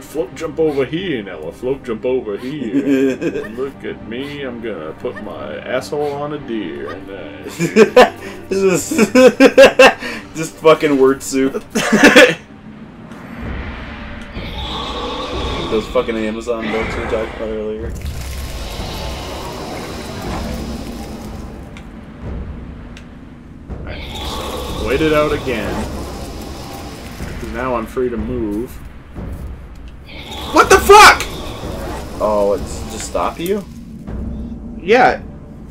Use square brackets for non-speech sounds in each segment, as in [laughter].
float jump over here now. A float jump over here. [laughs] Look at me. I'm gonna put my asshole on a deer. And uh, [laughs] this is [laughs] just fucking word soup. Those fucking Amazon books we talked about earlier. wait it out again. Now I'm free to move. What the fuck? Oh, it's just stop you? Yeah. [laughs]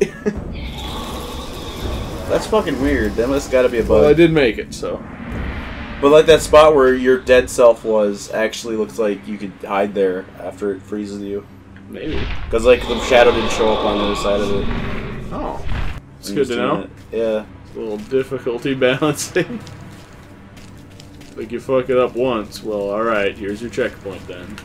That's fucking weird. That must gotta be a bug. Well, I did make it, so. But like that spot where your dead self was actually looks like you could hide there after it freezes you. Maybe. Because like the shadow didn't show up on the other side of it. Oh. It's good to know. it. Yeah. A little difficulty [laughs] balancing. Like you fuck it up once, well, alright, here's your checkpoint then.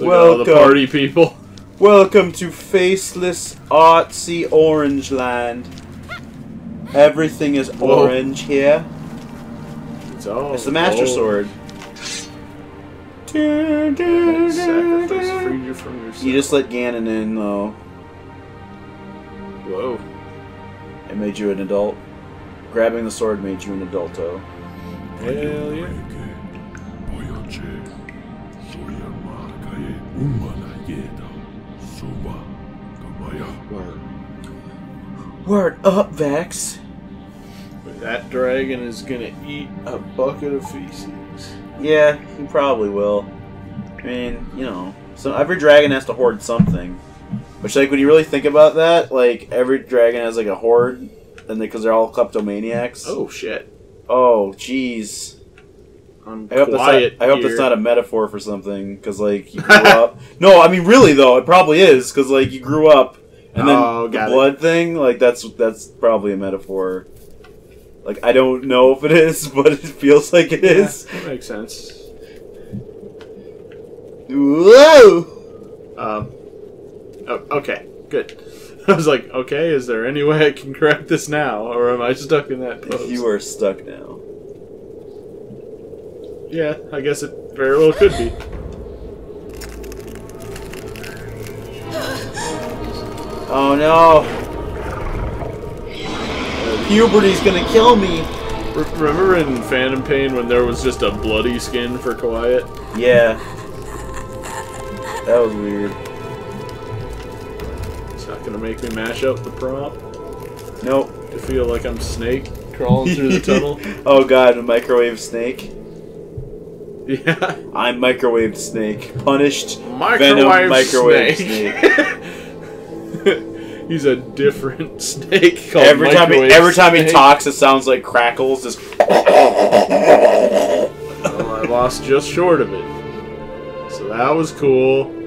Look all the Welcome. party people. [laughs] Welcome to faceless artsy orange land. Everything is Whoa. orange here. It's all It's the Master Sword. Sacrifice freed you from yourself. You just let Ganon in though. Whoa. It made you an adult. Grabbing the sword made you an adulto. Hell yeah. Word up, Vex. That dragon is gonna eat a bucket of feces. Yeah, he probably will. I mean, you know, so every dragon has to hoard something. Which, like, when you really think about that, like every dragon has like a horde, and they because they, are all kleptomaniacs. Oh shit. Oh, jeez. I'm I hope that's not, I hope that's not a metaphor for something. Because like you grew up. [laughs] No, I mean really though, it probably is. Because like you grew up, and then Oh, the got it. blood thing, like that's that's probably a metaphor. Like I don't know if it is, [laughs] but it feels like it Yeah, is. that makes sense. Whoa! Um. Oh, okay. Good. [laughs] I was like, okay, is there any way I can correct this now, or am I stuck in that pose? You are stuck now. Yeah, I guess it very well could be. Oh no! Puberty's gonna kill me. Remember in Phantom Pain when there was just a bloody skin for Quiet? Yeah. That was weird. Gonna make me mash up the prompt Nope. to feel like I'm Snake crawling through the tunnel. [laughs] oh god, a microwave snake. Yeah. I'm microwave snake. Punished Microwave Venom microwave snake. [laughs] He's a different snake called every time he every time he talks it sounds like crackles just Well, I lost just short of it. So that was cool.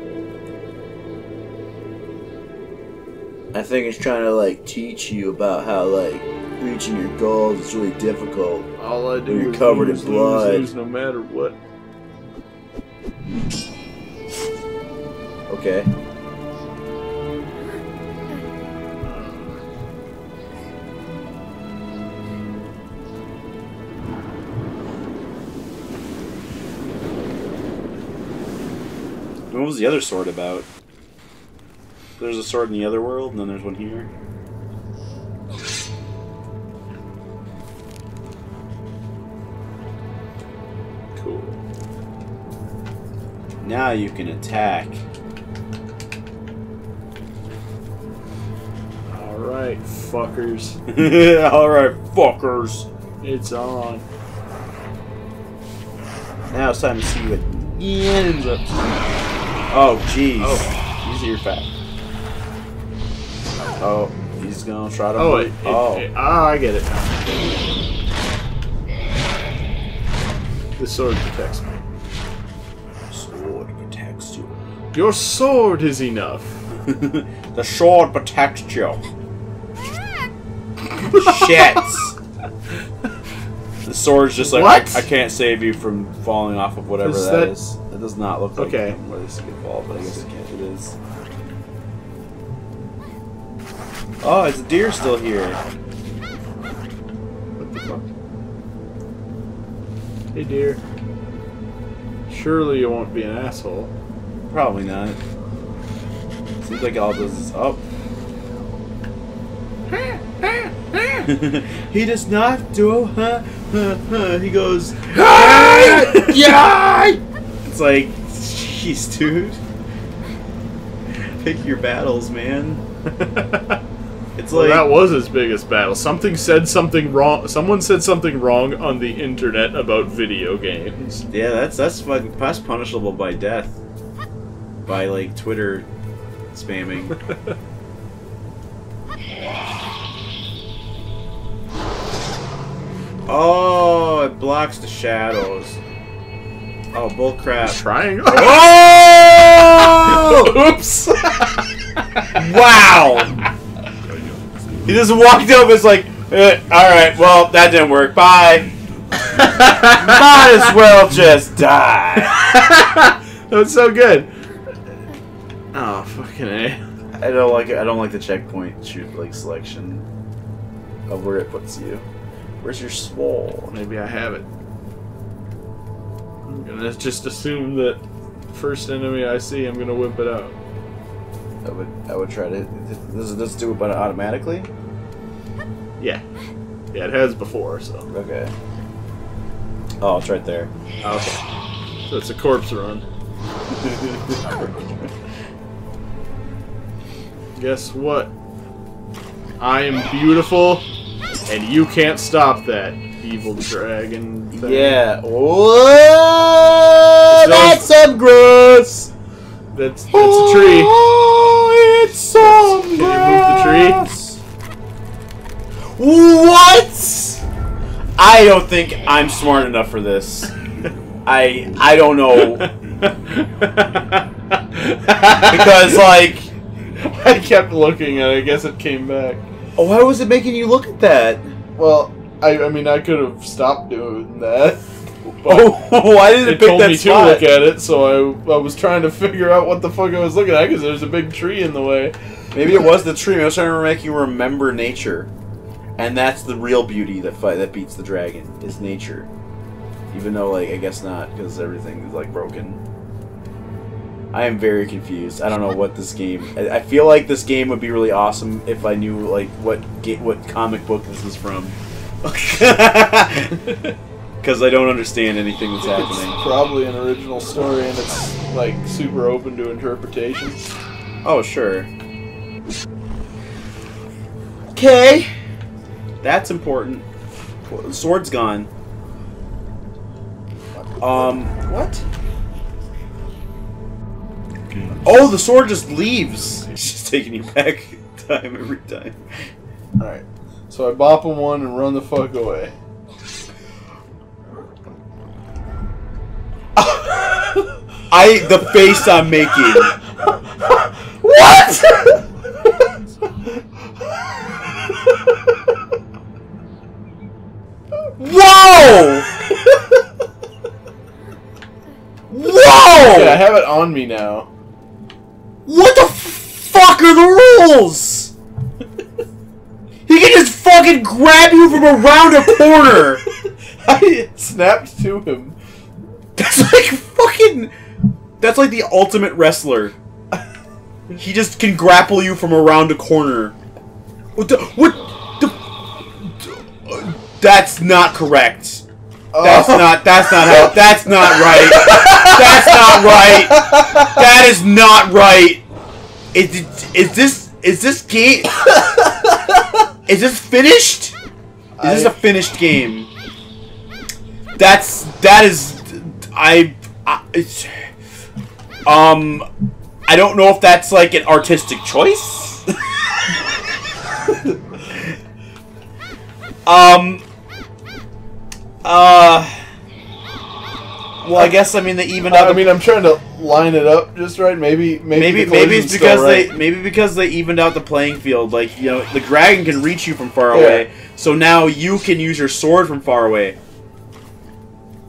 I think it's trying to like teach you about how like reaching your goals is really difficult. All I do You're is covered in blood. lose, lose, no matter what. Okay. What was the other sword about? There's a sword in the other world, and then there's one here. Cool. Now you can attack. Alright, fuckers. [laughs] Alright, fuckers. It's on. Now it's time to see what ends up. Oh, jeez. Oh. are your fat. Oh, he's gonna try to. Oh, it, it, oh. it- ah, I get it. The sword protects me. sword protects you. Your sword is enough. [laughs] the sword protects you. Shit. the sword's just like What? I, I can't save you from falling off of whatever Is that that- is. It does not look like Okay. where this could fall, but I guess it, it is. Oh, is the deer still here? What the fuck? Hey, deer. Surely you won't be an asshole. Probably not. Seems like all this is up. [laughs] he does not do. Huh, huh, huh. He goes. [laughs] yeah. It's like, jeez, dude. Pick your battles, man. [laughs] It's Well, like that was his biggest battle. Something said something wrong. Someone said something wrong on the internet about video games. Yeah, that's that's fucking that's punishable by death. By like Twitter spamming. [laughs] oh, it blocks the shadows. Oh, bullcrap. Trying. [laughs] Oh! [laughs] Oops. wow! He just walked up. It's like, eh, all right, well, that didn't work. Bye. [laughs] Might as well just die. [laughs] that was so good. Oh fucking a. I don't like it. I don't like the checkpoint shoot like selection of where it puts you. Where's your swole? Maybe I have it. I'm gonna just assume that first enemy I see, I'm gonna whip it out. I would I would try to. Does it just do it but automatically? Yeah. Yeah, it has before, so. Okay. Oh, it's right there. Okay. So it's a corpse run. Guess what? I am beautiful, and you can't stop that, evil dragon. Thing. yeah. Whoa! That's some gross. That's, that's a tree. What? I don't think I'm smart enough for this. I I don't know because like I kept looking and I guess it came back. oh, why was it making you look at that? Well, I, I mean, I could have stopped doing that. Oh, [laughs] why did it, It pick told that me spot? to look at it, so I, I was trying to [laughs] figure out what the fuck I was looking at because there's a big tree in the way. Maybe it was the tree. I was trying to make you remember nature, and that's the real beauty that fight that beats the dragon is nature. Even though, like, I guess not because everything is like broken. I am very confused. I don't know what this game. I, I feel like this game would be really awesome if I knew like what ga- what comic book this is from. [laughs] Because I don't understand anything that's happening. It's probably an original story and it's like super open to interpretation. Oh, sure. Okay. That's important. Sword's gone. Um, what? Oh, the sword just leaves. [laughs] It's just taking you back time every time. Alright. So I bop him one and run the fuck away. [laughs] I the face I'm making. [laughs] Whoa! Have it on me now. What the fuck are the rules? he can just fucking grab you from around a corner. [laughs] I snapped to him. That's like fucking. That's like the ultimate wrestler. He just can grapple you from around a corner. What the? What the? That's not correct. That's Oh. not. That's not how. That's not right. [laughs] That's not right. That is not right. Is it, is this is this game? Is this finished? Is this a finished game? That's that is I, I it's, um I don't know if that's like an artistic choice. [laughs] um uh well, I guess I mean they evened out. I the- mean, I'm trying to line it up just right. Maybe, maybe, maybe maybe it's because still they maybe because they evened out the playing field. Like you know, the dragon can reach you from far Yeah. away, so now you can use your sword from far away.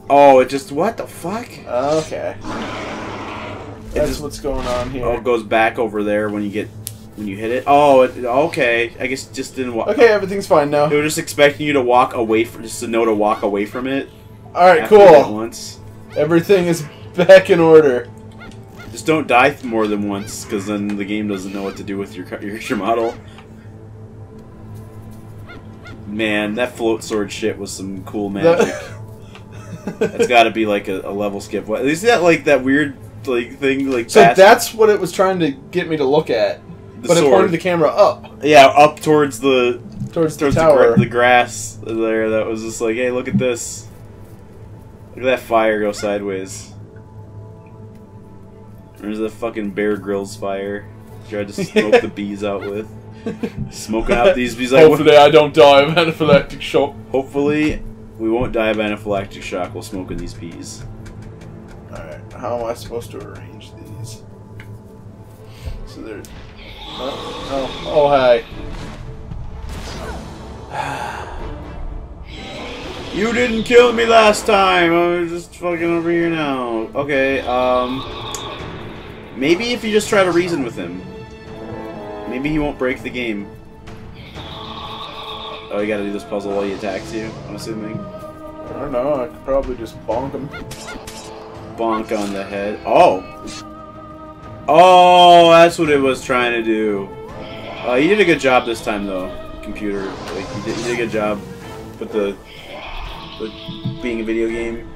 Oh, it just what the fuck? Okay. That's just what's going on here. oh it goes back over there when you get when you hit it. Oh, it, okay. I guess it just didn't. Wa- Okay, everything's fine now. They were just expecting you to walk away from just to know to walk away from it. All right, cool. Once. Everything is back in order. Just don't die more than once, because then the game doesn't know what to do with your your, your model. Man, that float sword shit was some cool magic. [laughs] That's got to be like a, a level skip. What is that? Like that weird like thing? Like so that's what it was trying to get me to look at, the but it pointed the camera up yeah, up towards the towards the towards the, tower. gra- the grass there. That was just like, hey, look at this. Look at that fire go sideways. There's the fucking Bear Grylls fire. Tried to smoke the [laughs] bees out with. Smoking out these bees. Like, Hopefully, I don't die of anaphylactic shock. hopefully, we won't die of anaphylactic shock while smoking these bees. All right, how am I supposed to arrange these? So they're. Oh, oh, oh hi. You didn't kill me last time. I'm just fucking over here now. Okay, um. Maybe if you just try to reason with him. Maybe he won't break the game. Oh, you gotta do this puzzle while he attacks you, I'm assuming. I don't know. I could probably just bonk him. Bonk on the head. Oh! Oh, that's what it was trying to do. Uh, you did a good job this time, though, computer. Like, you did, you did a good job with the with being a video game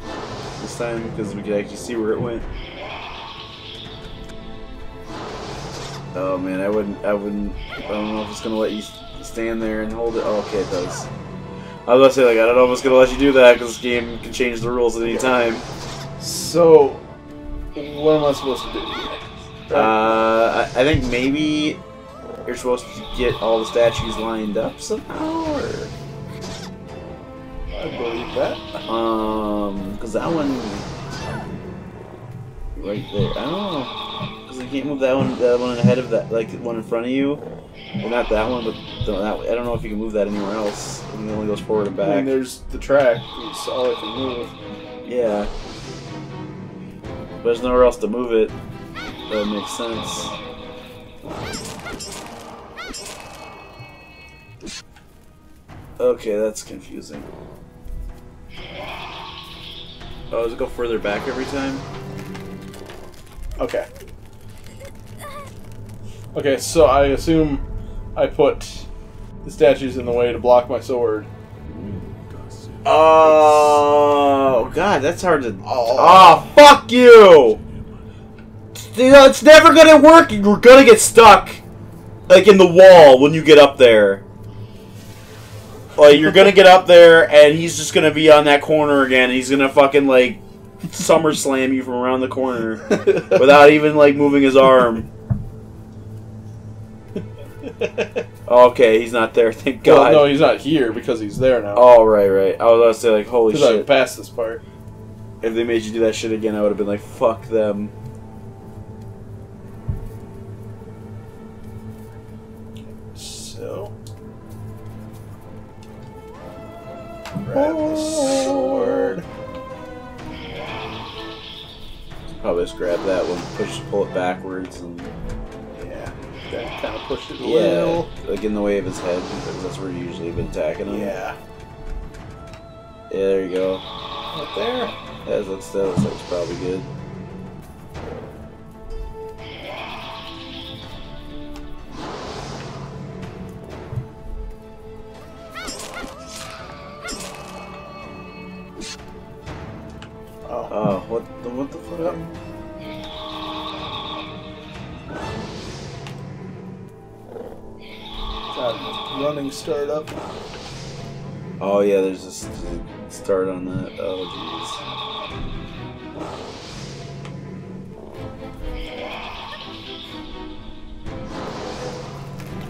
this time because we could actually see where it went. Oh man, I wouldn't. I wouldn't. I don't know if it's gonna let you stand there and hold it. Oh, okay, it does. I was gonna say like I don't know if it's gonna let you do that because this game can change the rules at any time. So, what am I supposed to do? Uh, I, I think maybe you're supposed to get all the statues lined up somehow, or I believe that. um, because that one right there. I don't know, because you can't move that one, that one ahead of that, like one in front of you. Well, not that one, but the, that. I don't know if you can move that anywhere else. It only goes forward and back. I mean, there's the track. It's all I can move. Yeah, but there's nowhere else to move it. That makes sense. Okay, that's confusing. Oh, does it go further back every time? Okay. Okay, so I assume I put the statues in the way to block my sword. Oh, God, that's hard to. Oh. Oh, fuck you! You know, it's never gonna work. You're gonna get stuck, like in the wall when you get up there. Like you're gonna get up there, and he's just gonna be on that corner again. And he's gonna fucking like summer slam you from around the corner [laughs] without even like moving his arm. Okay, he's not there. Thank Well, God. no, he's not here because he's there now. Oh right, right. I was about to say like, holy because I shit. passed this part. If they made you do that shit again, I would have been like, fuck them. Grab the sword. Probably just grab that one, push, pull it backwards, and Yeah. Then kind of push it a yeah, little. like in the way of his head, because that's where you usually been attacking him. Yeah. Yeah, there you go. Up there. That looks, that looks probably good. Oh. Oh, what the what the fuck? Got running startup. Oh yeah, there's a start on that. Oh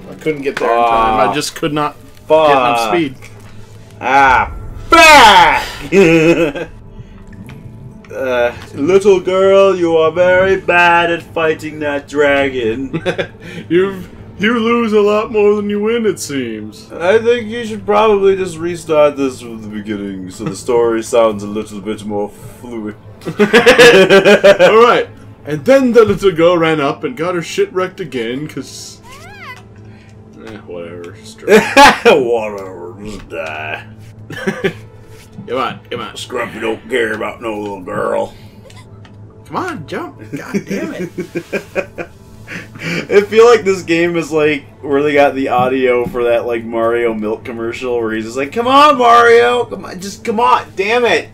I couldn't get there in time. I just could not jeez. get enough speed. Ah, back! [laughs] uh, little girl, you are very bad at fighting that dragon. [laughs] you you lose a lot more than you win, it seems. I think you should probably just restart this from the beginning so the story [laughs] sounds a little bit more fluid. [laughs] All right. And then the little girl ran up and got her shit wrecked again, cause. Eh, whatever. Just. Whatever, just die. Come on, come on. Scrumpy don't care about no little girl. Come on, jump. God damn it. [laughs] I feel like this game is like where they got the audio for that like Mario milk commercial where he's just like, "Come on, Mario, come on, just come on, damn it!"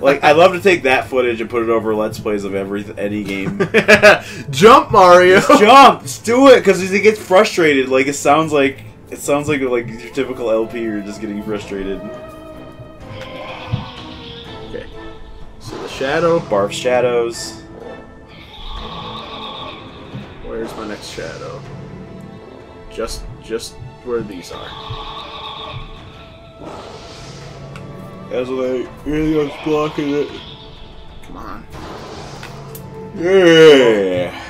Like I love to take that footage and put it over let's plays of every any game. [laughs] jump, Mario. Just jump, just do it, because he gets frustrated. Like it sounds like it sounds like like your typical LP. You're just getting frustrated. Shadow. Barf shadows. Where's my next shadow? Just, just where these are. That's like really was blocking it. Come on. Yeah,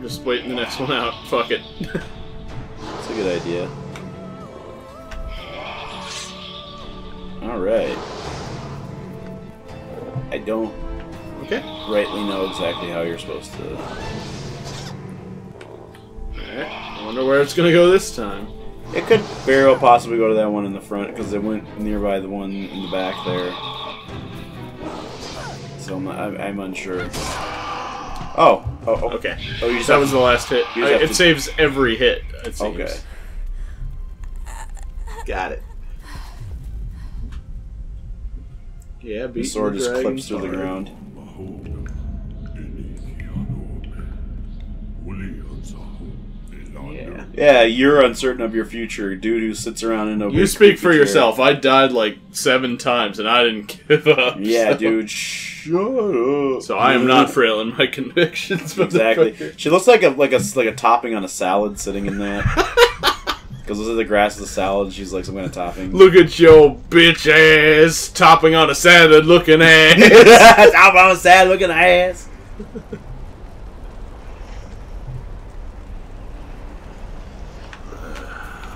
Just waiting the next one out. Fuck it. that's a good idea. All right. I don't okay. rightly know exactly how you're supposed to. Alright. I wonder where it's gonna go this time. It could very well possibly go to that one in the front because it went nearby the one in the back there. So I'm, I'm, I'm unsure. Oh, oh, oh. Okay. Oh, you just That was to- the last hit. I- it to- saves every hit. It. Okay. Got it. Yeah, The beat sword just dragon clips through the ground. Yeah. Yeah, you're uncertain of your future. Dude who sits around in a You speak for chair. yourself. I died like seven times and I didn't [laughs] give up. Yeah, so- dude. Shut up. So I am not frail in my [laughs] convictions. exactly. She looks like a like a like a topping on a salad sitting in that. [laughs] Because this is the grass of the salad. She's like some kind of topping. Look at your bitch ass topping on a salad looking ass. [laughs] Top on a salad looking ass.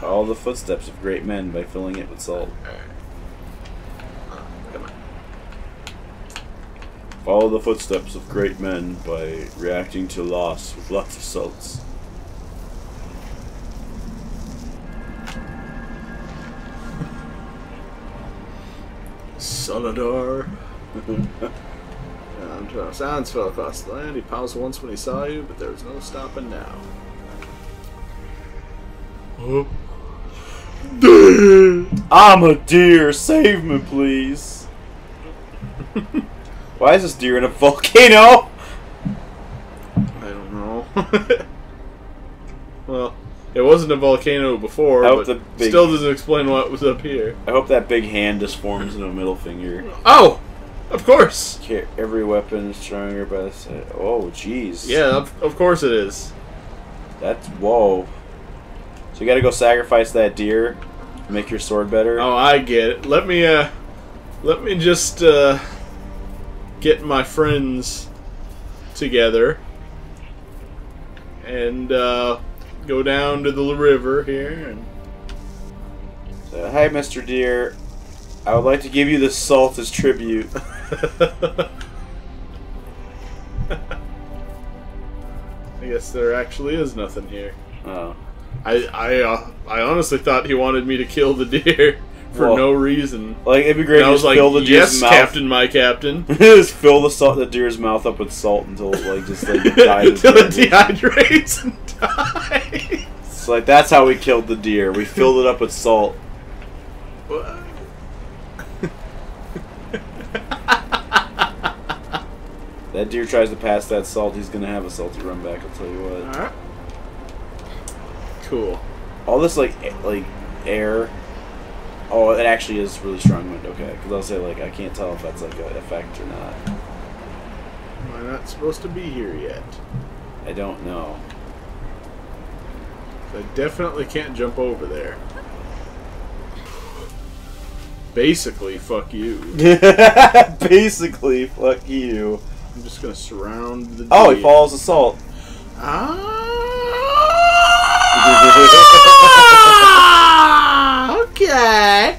All the footsteps of great men by filling it with salt. Follow the footsteps of great men by reacting to loss with lots of salts. Solador. Um, [laughs] sounds fell across the land. He paused once when he saw you, but there's no stopping now. I'm a deer, save me please. [laughs] Why is this deer in a volcano? I don't know. [laughs] well, it wasn't a volcano before, I hope but the big- still doesn't explain what was up here. I hope that big hand just forms into a middle finger. Oh, of course. Every weapon is stronger by the side. Oh, jeez. Yeah, of, of course it is. That's whoa. So you gotta go sacrifice that deer, make your sword better. Oh, I get it. Let me uh, let me just uh, get my friends together and uh, go down to the river here and. Uh, Hi, Mr. Deer. I would like to give you this salt as tribute. [laughs] [laughs] I guess there actually is nothing here. Oh. I I uh, I honestly thought he wanted me to kill the deer [laughs] for Well, no reason. Like it'd be great I was like, fill the deer's "Yes, mouth. Captain, my captain." just fill the salt, the deer's mouth up with salt until it like just like dies. Until it dehydrates and dies. So like that's how we killed the deer. We filled it up with salt. [laughs] That deer tries to pass that salt, he's gonna have a salty run back. I'll tell you what. Alright. Cool. All this like like air. Oh, it actually is really strong wind. Okay, because I'll say like I can't tell if that's like an effect or not. Am I not supposed to be here yet? I don't know. I definitely can't jump over there. Basically, fuck you. [laughs] Basically, fuck you. I'm just gonna surround the. Oh, he the salt. Ah, okay. [laughs]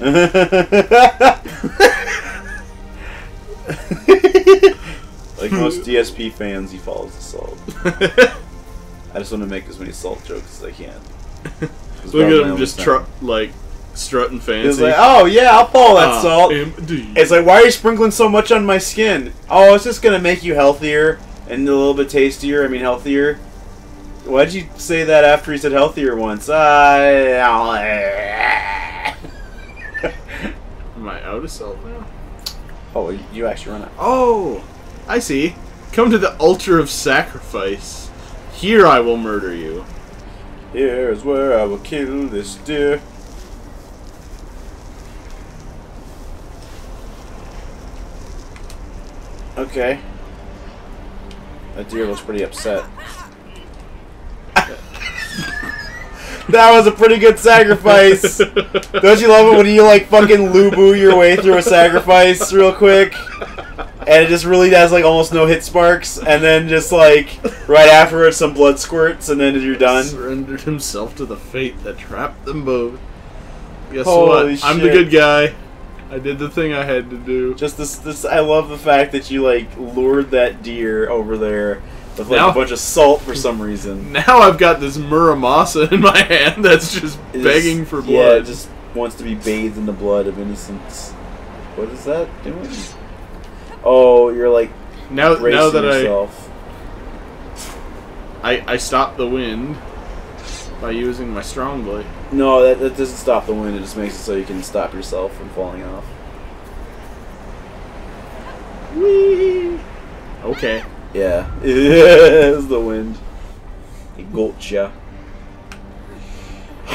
like most DSP fans, he follows the salt. [laughs] I just want to make as many salt jokes as I can. [laughs] Look at him just like strutting fancy. It's like, oh yeah, I'll follow that Ah, salt. indeed. It's like, why are you sprinkling so much on my skin? Oh, it's just gonna make you healthier and a little bit tastier. I mean, healthier. Why'd you say that after he said healthier once? Uh, Am I out of salt now? oh, you actually run out. Oh, I see. Come to the altar of sacrifice. Here I will murder you. Here's where I will kill this deer. Okay. That deer looks pretty upset. [laughs] that was a pretty good sacrifice. [laughs] Don't you love it when you like fucking Lu Bu your way through a sacrifice real quick? And it just really has like almost no hit sparks, and then just like right afterwards some blood squirts, and then you're done. Surrendered himself to the fate that trapped them both. Guess Holy what? I'm the good guy. I did the thing I had to do. Just this, this. I love the fact that you like lured that deer over there with like Now- a bunch of salt for some reason. Now I've got this Muramasa in my hand that's just It begging just- for Yeah, blood. it just wants to be bathed in the blood of innocence. What is that doing? Oh, you're like now, now that yourself. I, I I stopped the wind by using my strong blade. No, that, that doesn't stop the wind. It just makes it so you can stop yourself from falling off. Whee! Okay. Yeah, [laughs] it's the wind. It gotcha.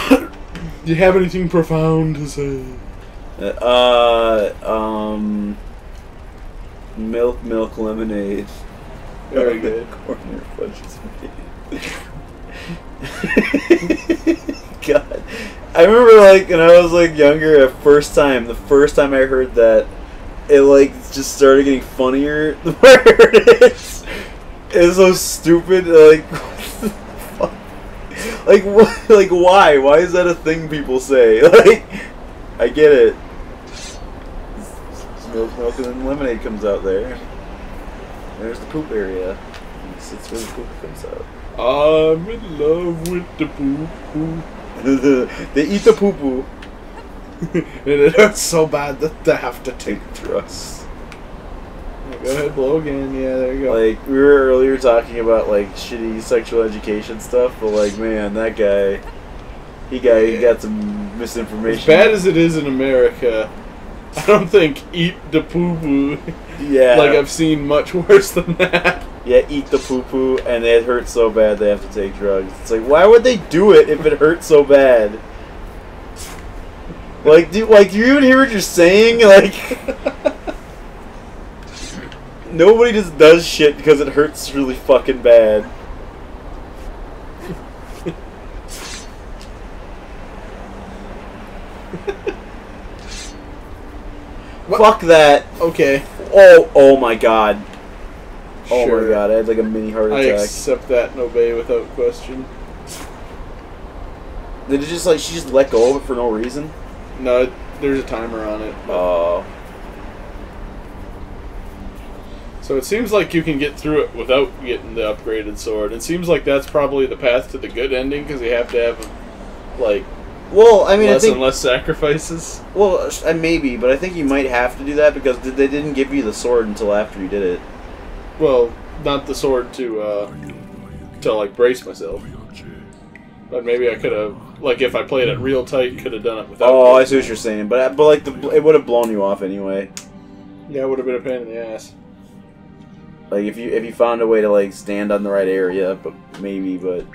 Do you have anything profound to say? Uh, um, milk, milk, lemonade. Very good. [laughs] Corner fudges [laughs] God, I remember like when I was like younger, at first time, the first time I heard that, it like just started getting funnier. [laughs] The more I heard it, it's so stupid. Like, what like what? Like why? Why is that a thing people say? Like, I get it. Milk, milk, and then lemonade comes out there. There's the poop area. It's, it's where the poop comes out. I'm in love with the poo poo. [laughs] they eat the poo poo. [laughs] and it hurts so bad that they have to take. Drugs. Go ahead, blow again. Yeah, there you go. Like we were earlier talking about like shitty sexual education stuff, but like man, that guy, he got he got some misinformation. as bad as it is in America, [laughs] I don't think eat the poo poo. yeah, Like I've seen much [laughs] worse than that. yeah, eat the poo poo, and it hurts so bad they have to take drugs. It's like why would they do it if it hurts so bad? Like, do like do you even hear what you're saying? [laughs] Like. Nobody just does shit because it hurts really fucking bad. Fuck that. Okay. Oh, oh my god. Oh Sure. my god, I had like a mini heart attack. I accept that and obey without question. Did it just like she just let go of it for no reason? No, it, there's a timer on it. Oh. So it seems like you can get through it without getting the upgraded sword. It seems like that's probably the path to the good ending because you have to have like well, I mean, less I think and less sacrifices. well, uh, maybe, but I think you might have to do that because they didn't give you the sword until after you did it. Well, not the sword to uh, to like brace myself. But maybe I could have like if I played it real tight, could have done it without. Oh, I see what you're saying, but uh, but like the it would have blown you off anyway. Yeah, it would have been a pain in the ass. Like if you if you found a way to like stand on the right area, but maybe, but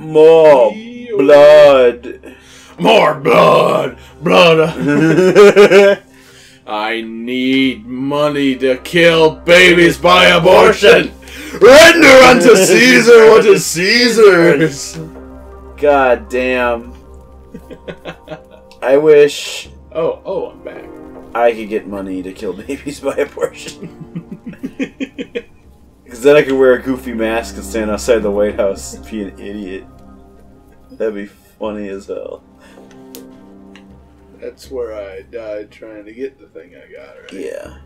more blood. More blood, blood. [laughs] I need money to kill babies by abortion. Render unto Caesar what is Caesar's. God damn. I wish Oh, oh, I'm back. I could get money to kill babies by abortion. [laughs] Because then I could wear a goofy mask and stand outside the White House and be an idiot. That'd be funny as hell. That's where I died trying to get the thing I got. Right? Yeah.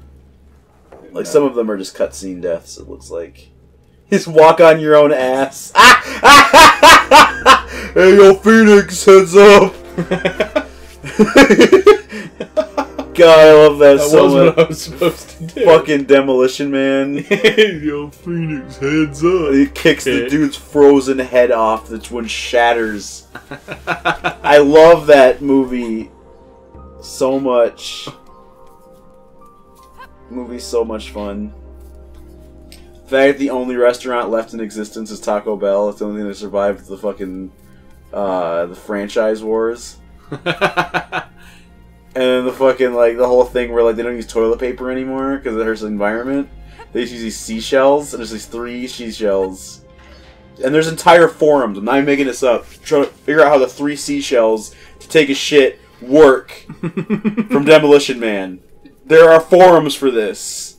And Like now- some of them are just cutscene deaths. It looks like. Just walk on your own ass. [laughs] hey, yo, Phoenix, heads up. [laughs] [laughs] God, I love that, That so was much. what I was supposed to do. Fucking Demolition Man. [laughs] Yo, Phoenix, heads up. He kicks the dude's frozen head off. That's when shatters. [laughs] I love that movie so much. Movie's so much fun. The fact the only restaurant left in existence is Taco Bell. It's the only thing that survived the fucking uh, the franchise wars. [laughs] And then the fucking like the whole thing where like they don't use toilet paper anymore because it hurts the environment. They just use these seashells, and there's these three seashells. And there's entire forums. I'm not even making this up. Trying to figure out how the three seashells to take a shit work [laughs] from Demolition Man. There are forums for this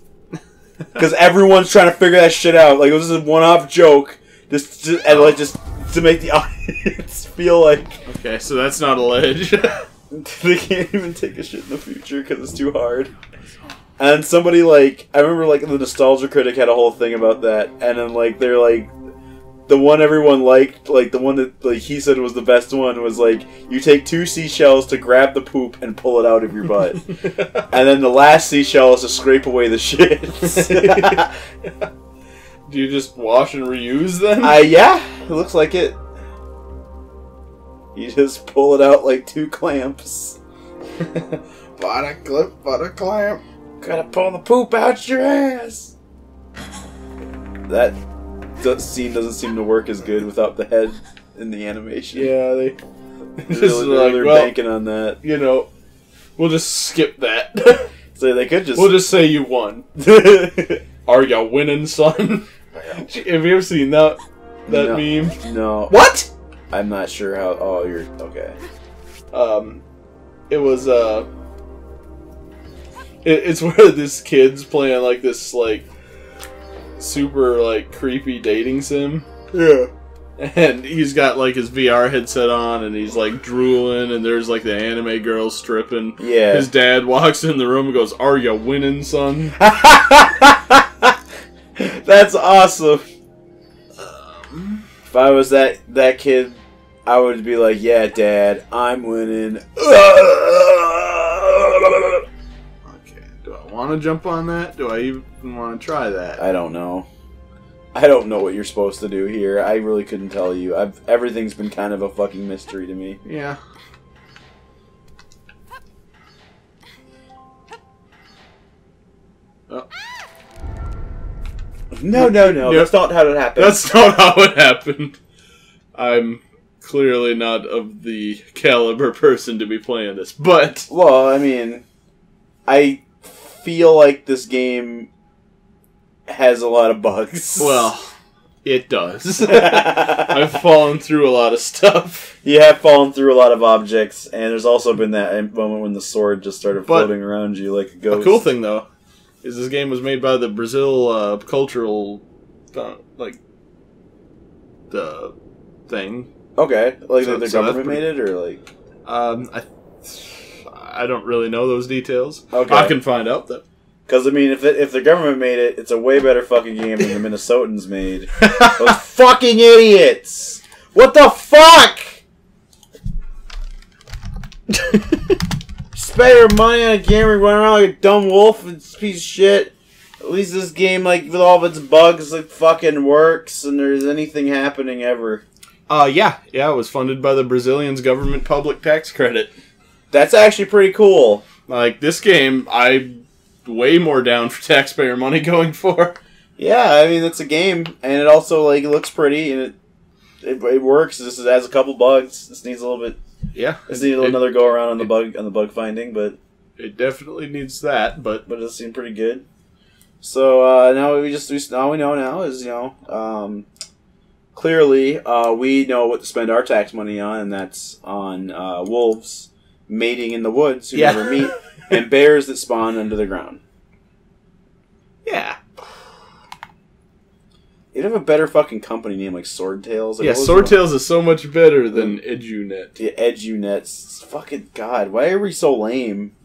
because everyone's trying to figure that shit out. Like it was just a one-off joke, just to, and like just to make the [laughs] audience feel like okay, so that's not a ledge. [laughs] [laughs] they can't even take a shit in the future because it's too hard. And somebody like I remember like the nostalgia critic had a whole thing about that, and then like they're like the one everyone liked, like the one that like he said was the best one was like you take two seashells to grab the poop and pull it out of your butt, [laughs] and then the last seashell is to scrape away the shit. [laughs] Do you just wash and reuse them? uh, yeah, it looks like it. [laughs] You just pull it out like two clamps. [laughs] A clip, a clamp. Gotta pull the poop out your ass. That scene doesn't seem to work as good without the head in the animation. Yeah, they [laughs] They're just really, like, they're well, banking on that. you know, we'll just skip that. So they could just. we'll just say you won. Are ya winning, son? Have you ever seen that that No. meme? no, What? I'm not sure how. Oh, you're okay. Um, it was uh, it, it's [laughs] where this kid's playing like this like super like creepy dating sim. Yeah. and he's got like his VR headset on, and he's like drooling, and there's like the anime girl stripping. Yeah. His dad walks in the room and goes, "Are you winning, son?" [laughs] That's awesome. If I was that that kid, I would be like, "Yeah, Dad, I'm winning." Okay, do I want to jump on that? Do I even want to try that? I don't know. I don't know what you're supposed to do here. I really couldn't tell you. I've everything's been kind of a fucking mystery to me. yeah. Oh, No, no, no. Yep. That's not how it happened. that's not how it happened. I'm clearly not of the caliber person to be playing this, but well, I mean, I feel like this game has a lot of bugs. well, it does. [laughs] [laughs] I've fallen through a lot of stuff. you have fallen through a lot of objects, and there's also been that moment when the sword just started But- floating around you like a ghost. A cool thing though is this game was made by the Brazil uh, cultural uh, like the thing. Okay, like So- the, the so government pretty- made it, or like Um, I I don't really know those details. Okay. I can find out though. because I mean, if it, if the government made it, it's a way better fucking game than the Minnesotans made. [laughs] Those fucking idiots! What the fuck? [laughs] Spend your money on a game and run around like a dumb wolf and piece of shit. At least this game, like with all of its bugs, like fucking works, and there's anything happening ever. uh, yeah, yeah, it was funded by the Brazilian's government public tax credit. That's actually pretty cool. Like this game, I way more down for [laughs] taxpayer money going for. Yeah, I mean it's a game, and it also like looks pretty, and it it, it works. This has a couple bugs. This needs a little bit. Yeah, This needs it, another go around on the bug on the bug finding, but it definitely needs that, but but it seemed pretty good. So uh, now we just we, now we know now is you know um, clearly uh, we know what to spend our tax money on, and that's on uh, wolves mating in the woods who Yeah. never meet, and bears that spawn under the ground. [laughs] yeah, You'd have a better fucking company name like Sword Tales. Like, yeah, Sword Tales is so much better than mm. EduNet. The EduNets. Fucking god, why are we so lame?